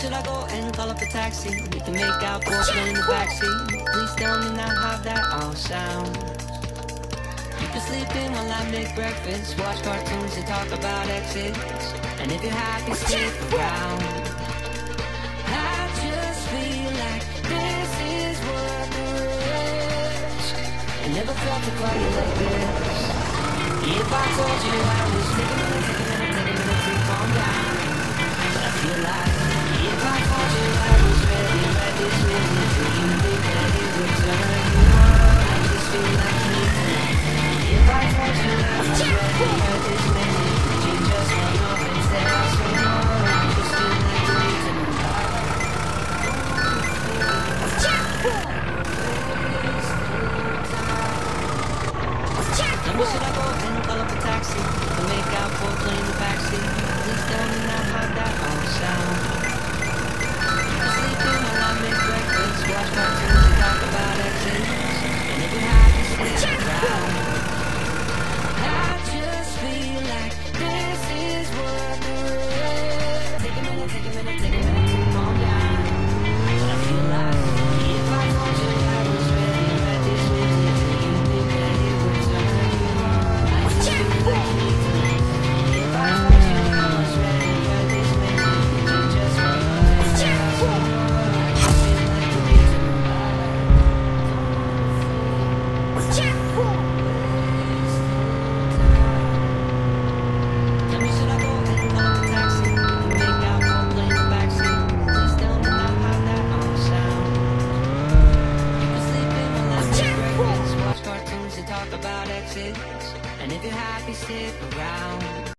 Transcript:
should I go and call up a taxi? We can make out Portland in the backseat. Please tell me now how that all sounds. You can sleep in while I make breakfast, watch cartoons and talk about exits. And if you're happy, stick around. I just feel like this is. I never felt a party like this. If I told you I was living, living. backseat. To make out for playing the backseat. Please tell in that hot, that all sounds. talk about exits. And if you're happy, stick around.